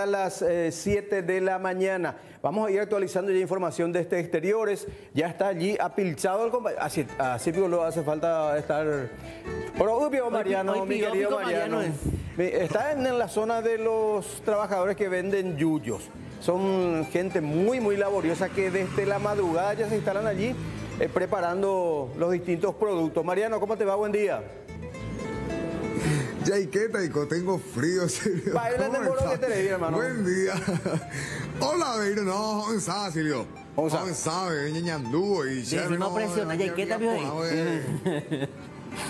A las 7 eh, de la mañana. Vamos a ir actualizando ya información de este exteriores. Ya está allí apilchado el compañero. Así, así lo hace falta estar. Pero obvio, Mariano, mi querido Mariano. está en, la zona de los trabajadores que venden yuyos. Son gente muy, muy laboriosa que desde la madrugada ya se instalan allí eh, preparando los distintos productos. Mariano, ¿cómo te va? Buen día. Yaiqueta, hijo, tengo frío, serio. Baila de que te hermano. Buen día. Hola, Beiro, no, ¿cómo estás, Silvio? ¿Cómo estás? Ñañandú y Sí, no presiona, Yaiqueta, viejo.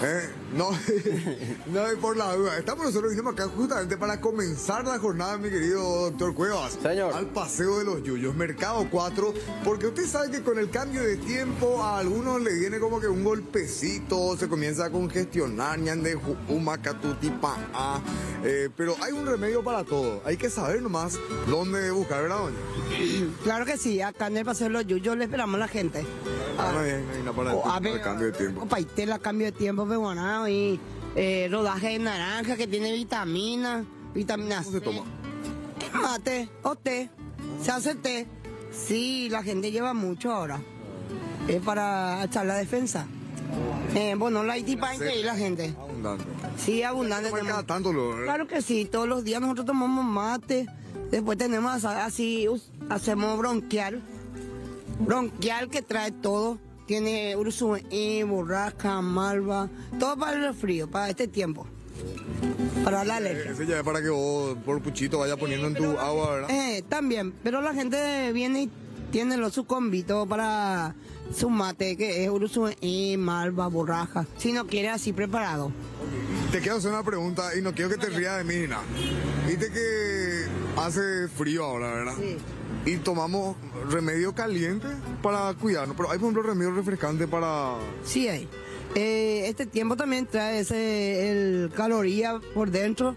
Eh, no, no por la duda. Estamos nosotros vinimos acá justamente para comenzar la jornada, mi querido doctor Cuevas. Señor. Al paseo de los Yuyos, Mercado 4, porque usted sabe que con el cambio de tiempo a algunos le viene como que un golpecito, se comienza a congestionar, ñande, humacatutipa, eh, pero hay un remedio para todo. Hay que saber nomás dónde buscar, ¿verdad, doña? Claro que sí, acá en el paseo de los Yuyos le esperamos a la gente. Ah, no, bien, no, para el, el, cambio de tiempo. Paitela, cambio de tiempo, pero y eh, rodaje de naranja que tiene vitaminas, vitaminas ¿Cómo se toma? Mate o té, se hace té. Sí, la gente lleva mucho ahora. Es para echar la defensa. Eh, bueno, la ITPA y la gente. Abundante. Sí, abundante. tanto lo, Claro que sí, todos los días nosotros tomamos mate. Después tenemos así, hacemos bronquial. Bronquial que trae todo tiene y borrasca, malva, todo para el frío, para este tiempo. Para la alergia. Ese ya es para que vos por puchito vaya poniendo en tu agua, ¿verdad? Eh, también, pero la gente viene y tiene los su combito para su mate, que es y malva, borraja, si no quiere así preparado. Te quiero hacer una pregunta y no quiero que te rías de mí, Nina. Viste que hace frío ahora, ¿verdad? Sí y tomamos remedio caliente para cuidarnos. Pero hay, por ejemplo, remedio refrescante para... Sí hay. Eh, este tiempo también trae ese, el caloría por dentro,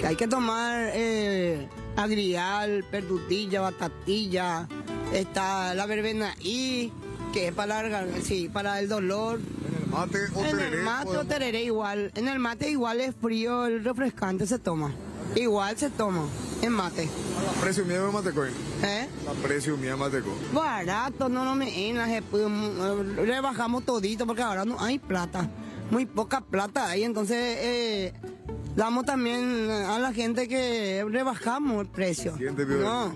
que hay que tomar eh, agrial, perdutilla, batatilla, está la verbena y que es para, largar, sí, para el dolor. En el mate o En el mate o tereré igual. En el mate igual es frío, el refrescante se toma. Igual se toma en mate. ¿La precio mía de mateco? ¿Eh? La precio mía de mateco. Barato, no, no me en le bajamos todito porque ahora no hay plata. Muy poca plata ahí, entonces eh, damos también a la gente que rebajamos el precio. Siempre, no,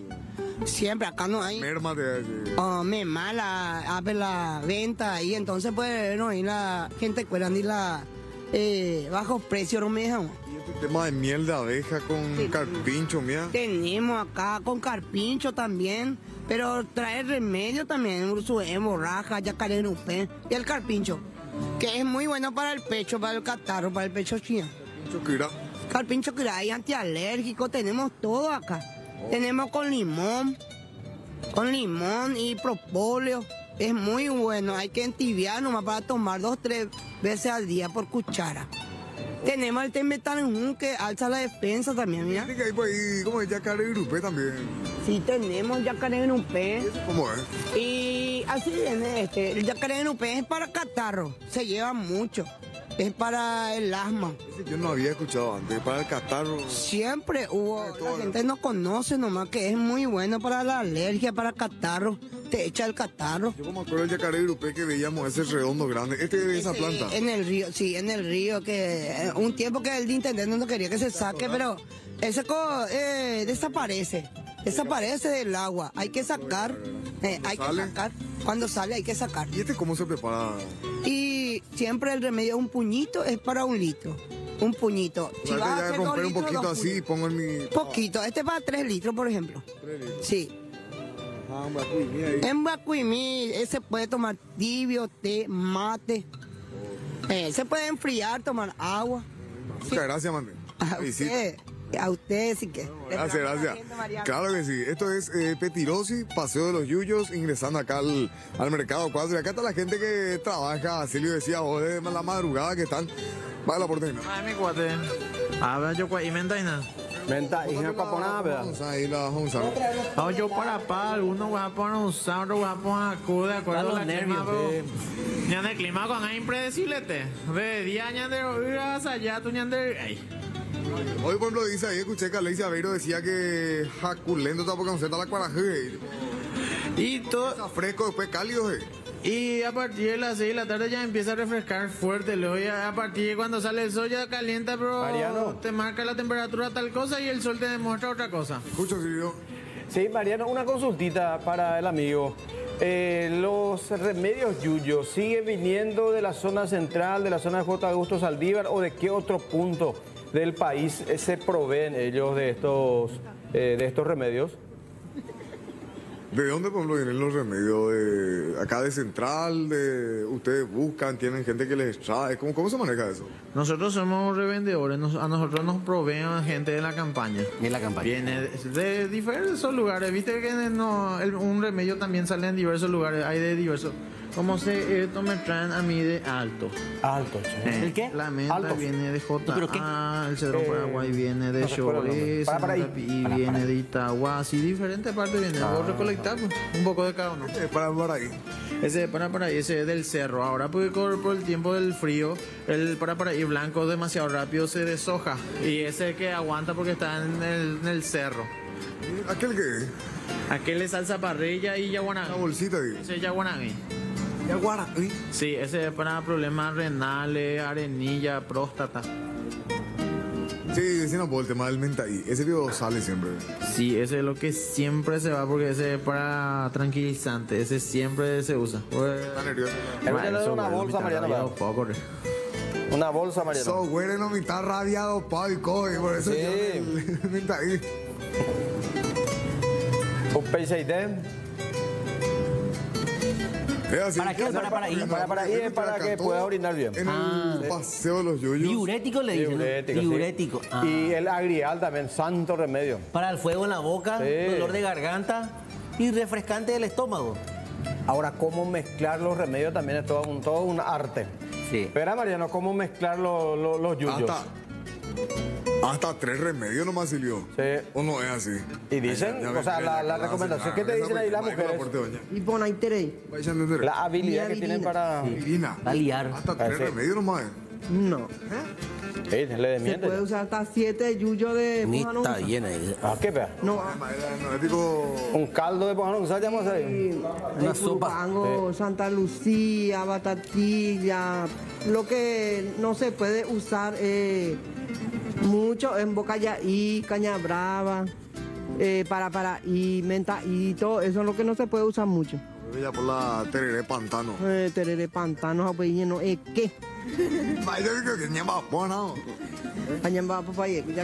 siempre acá no hay. Merma de Oh, me mala, abre la venta ahí, entonces pues no, y la gente cuela ni la eh, bajo precio no me dejan tema de miel de abeja con carpincho, mía. Tenemos acá con carpincho también, pero trae remedio también, ursué, borraja, yacaré y el carpincho, que es muy bueno para el pecho, para el catarro, para el pecho chino. Carpincho kira. Carpincho kira y antialérgico, tenemos todo acá. Oh. Tenemos con limón, con limón y propóleo. Es muy bueno, hay que entibiar nomás para tomar dos, tres veces al día por cuchara. Tenemos el temetanjún que alza la defensa también, mira. que hay por ahí como el yacaré grupé también. Sí, tenemos yacaré grupé. ¿Cómo es? Y así viene este. El yacaré grupé es para catarro, se lleva mucho. Es para el asma. Yo no había escuchado antes, para el catarro. Siempre hubo, la gente no conoce nomás que es muy bueno para la alergia, para catarro te echa el catarro. Yo como acuerdo el yacaré grupé que veíamos ese redondo grande. Este de esa planta. En el río, sí, en el río, que eh, un tiempo que el de intendente no quería que se saque, pero ese eh, desaparece. Desaparece del agua. Hay que sacar. Eh, hay que sacar. Cuando sale hay que sacar. ¿Y este cómo se prepara? Y siempre el remedio, un puñito es para un litro. Un puñito. Si vas a romper un poquito así, pongo en mi. Poquito. Este para tres litros, por ejemplo. ¿Tres litros? Sí. En Bacuimí se puede tomar tibio, té, mate. Eh, se puede enfriar, tomar agua. Muchas gracias, mami. A usted, a usted sí que. Gracias, gracias. Claro que sí. Esto es eh, Petirosi, Paseo de los Yuyos, ingresando acá al, al mercado 4. Y acá está la gente que trabaja, Silvio decía, vos de la madrugada que están. Va la porteña. Ay, mi cuate. A ver, yo, y mentaina. Venta, y no para. No, yo para pa, algunos voy a poner un otros voy a poner acude, de acuerdo a los nervios. Ya en el clima con es impredecible, te. De día, ñander, vas allá, tú ñander. Ay. Hoy, por ejemplo, dice ahí, escuché que Alexia Aveiro decía que jaculento está porque no se está la cuaraje. Y todo, Está fresco, después cálido, eh. Y a partir de las 6 de la tarde ya empieza a refrescar fuerte. Luego ya a partir de cuando sale el sol ya calienta, pero Mariano. te marca la temperatura tal cosa y el sol te demuestra otra cosa. Escucho, Silvio. Sí, Mariano, una consultita para el amigo. Eh, los remedios Yuyo siguen viniendo de la zona central, de la zona de J. Augusto Saldívar o de qué otro punto del país eh, se proveen ellos de estos, eh, de estos remedios? ¿De dónde, por ejemplo, vienen los remedios? ¿De acá de Central? de ¿Ustedes buscan? ¿Tienen gente que les trae? ¿Cómo, cómo se maneja eso? Nosotros somos revendedores, nos- a nosotros nos proveen gente de la campaña. De la campaña. Viene de, de diversos lugares, viste que no, el- un remedio también sale en diversos lugares, hay de diversos. Como se, esto me traen a mí de alto. Alto, che. ¿El qué? La menta Alto. viene de J. pero qué? el cedrón Eh, paraguay viene de no. Chores, Para, para ahí. y Para, viene para. de Itagua, así diferentes partes vienen. Vos pues, un poco de cada uno. Eh, para para ahí. Ese para para ahí, ese es del cerro. Ahora porque por, por el tiempo del frío, el para para ahí blanco demasiado rápido se deshoja. Y ese que aguanta porque está en el, en el cerro. ¿Aquel que Aquel es salsa parrilla y yaguanagui. bolsita, digo. Ese es yaguanagui. Ya guara. ¿eh? Sí, ese es para problemas renales, arenilla, próstata. Sí, decían por el tema del mentaí. Ese video sale siempre. Sí, ese es lo que siempre se va porque ese es para tranquilizante. Ese siempre se usa. Pues, Está nervioso. Voy a eso, una bolsa, mitad Mariano, rabiado, puedo. Una bolsa, Mariano. So, güey, no me está radiado, pa, y coge. Por eso Sí. yo el mentaí. Un PCD. Es así. ¿Para qué? Para- para. Para- para ahí es para que pueda orinar bien. En Ah. el paseo de los yoyos. Diurético le dicen. ¿no? Diurético. sí. Diurético. Ah. Y el agrial también, santo remedio. Para el fuego en la boca, Sí. dolor de garganta y refrescante del estómago. Ahora, cómo mezclar los remedios también es todo un, todo un arte. Sí. Pero, Mariano, cómo mezclar lo- lo- los yuyos. Hasta, hasta tres remedios nomás, Silvio. Sí. ¿O no es así? Y dicen, Ya o sea, la- ya la recomendación hacen, que te dicen ahí las mujeres. Y pon ahí tres. A entender. La habilidad que tienen para... Divina. Va a liar. Hasta tres Ah, sí. remedios nomás. eh. No. Sí, le Se desmiente. puede usar hasta siete yuyos de Ni Pujano. está llena ahí. Ah, ¿qué vea? No. Un caldo de pojano, ¿sabes llamamos ahí? y Una de sopa. Santa Lucía, Batatilla, lo que no se puede usar eh, mucho en Bocayaí, Caña Brava, eh, para para y menta y todo eso es lo que no se puede usar mucho. Por la tereré pantano. Eh, terere pantanos, pues lleno, eh, ¿qué? Creo que. Caña Brava, papá, ya que,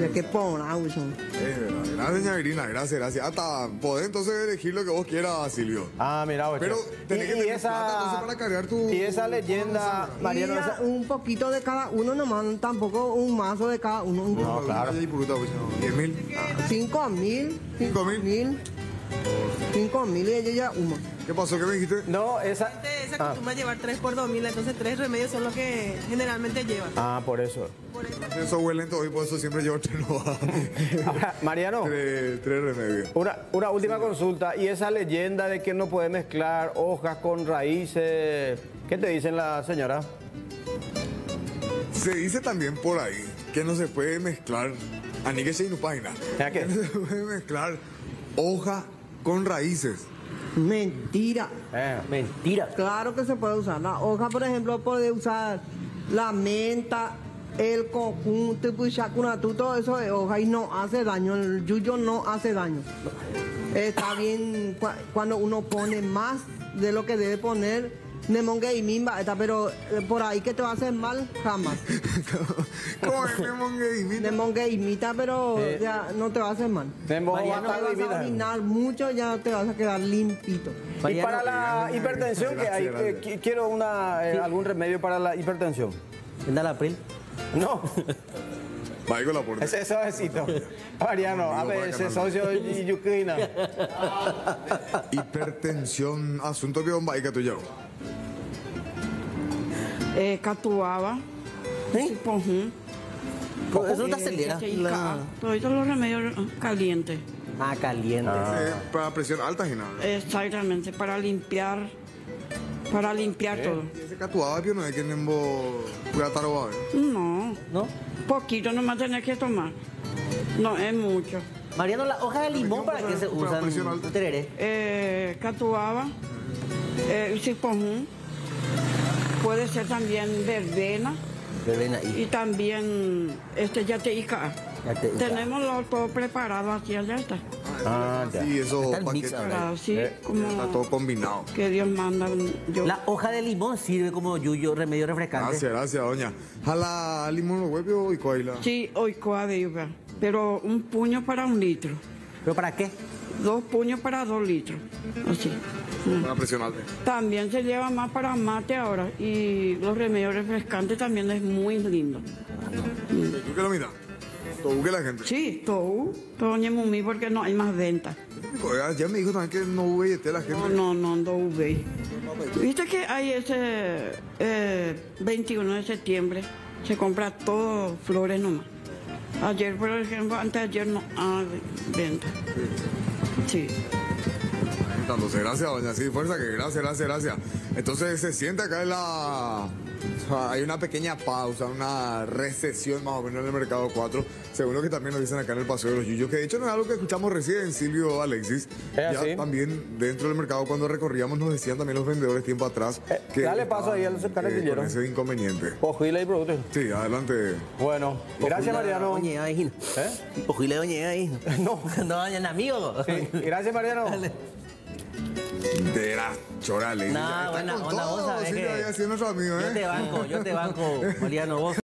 ya que pona, son. Eh, Gracias, doña Irina, gracias, gracias. Hasta poder entonces elegir lo que vos quieras, Silvio. Ah, mira, oye. Pero tenés que tener esa, plata, entonces, para cargar tu- y esa leyenda, Mariano, Y, esa- un poquito de cada uno nomás, tampoco un mazo de cada uno. un- No, claro. Vaya y puruta, pues, no, 10 mil. Cinco mil. Cinco mil. Cinco mil y ella ya uno. ¿Qué pasó? ¿Qué me dijiste? no, esa... Se Ah, acostumbra a llevar 3 por 2000, entonces tres remedios son los que generalmente llevan. ah, por eso. Eso huele lento hoy, por eso siempre llevo tres novadas. Ahora, Mariano, tres, tres remedios. una, una última consulta. ¿Y esa leyenda de que no puede mezclar hojas con raíces? ¿Qué te dicen la señora? Se dice también por ahí que no se puede mezclar, a ni que sea página, ¿Ya qué? no se puede mezclar hoja con raíces. Mentira. Eh, Mentira. Claro que se puede usar. La hoja, por ejemplo, puede usar la menta, el conjunto, puchacunatú, todo eso de hoja y no hace daño. El yuyo no hace daño. Está bien cua- cuando uno pone más de lo que debe poner. Nemongue y mimba, está, pero eh, por ahí que te va a hacer mal, jamás. ¿Cómo es Nemongue imita, pero Eh, ya no te va a hacer mal. Mariano, No te y vas a vida. orinar mucho, ya te vas a quedar limpito. Y Mariano, para la hipertensión, que hay? Gracias, Eh, qui- quiero una, eh, algún remedio para la hipertensión. ¿Anda la April? No, Vaya con la puerta. ese es suavecito. Mariano, a ver, ese socio y Yucrina. Hipertensión, asunto que bomba y que tú llevas. eh, catuaba, ¿Sí? pojú, Pues Eso te eh, acelera. todos los remedios calientes. Ah, caliente. Eh, para presión alta y nada. Exactamente, para limpiar para limpiar todo. Ese catuaba, pero no hay que nembo cuidar No, ¿No? poquito nomás tenés que tomar. No es mucho. Mariano, la hoja de limón, ¿para qué se alta. Tereré. Eh, catuaba, eh, ciponjú, puede ser también verbena Verbena y y también este yateica. Yateica. Tenemos lo- todo preparado así, ya está. Ah, ya. Sí, eso Está el mix paquete, ahora. Preparado, así está como todo combinado. que Dios manda. Yo. La hoja de limón sirve como yuyo, remedio refrescante. Gracias, gracias, doña. Jala limón los huevos y coila. Sí, hoy de yuca, pero un puño para un litro, ¿Pero para qué? dos puños para dos litros, así. Una presión alta. También se lleva más para mate ahora y los remedios refrescantes también es muy lindo. ¿Tú qué lo Todo que la gente. Sí, todo, todo ñemumí porque no hay más venta. Ya me dijo también que no VT la gente. No, no, no, no UV. Viste que hay ese eh, 21 de septiembre, se compra todo flores nomás. Ayer, por ejemplo, antes de ayer no hay venta. Sí. Entonces, gracias, doña. Sí, fuerza, que gracias, gracias, gracias. Entonces se siente acá en la. o sea, hay una pequeña pausa, una recesión más o menos en el mercado 4, según lo que también nos dicen acá en el Paseo de los Yuyos, que de hecho no es algo que escuchamos recién, Silvio Alexis. ¿Es ya así? también dentro del mercado, cuando recorríamos, nos decían también los vendedores tiempo atrás. Eh, dale paso ahí a los estaban, carretilleros. con ese inconveniente. Ojile y productos. Sí, adelante. Bueno, gracias Mariano. Oye, ahí. ¿Eh? Ojile, oye, ahí. No. No, amigo. Sí, gracias Mariano. De la chorale. Nah, Está buena con onda, vos todo, sabés Silvio, que- ahí haciendo nuestro amigo, Yo ¿eh? te banco, yo te banco, Mariano, vos.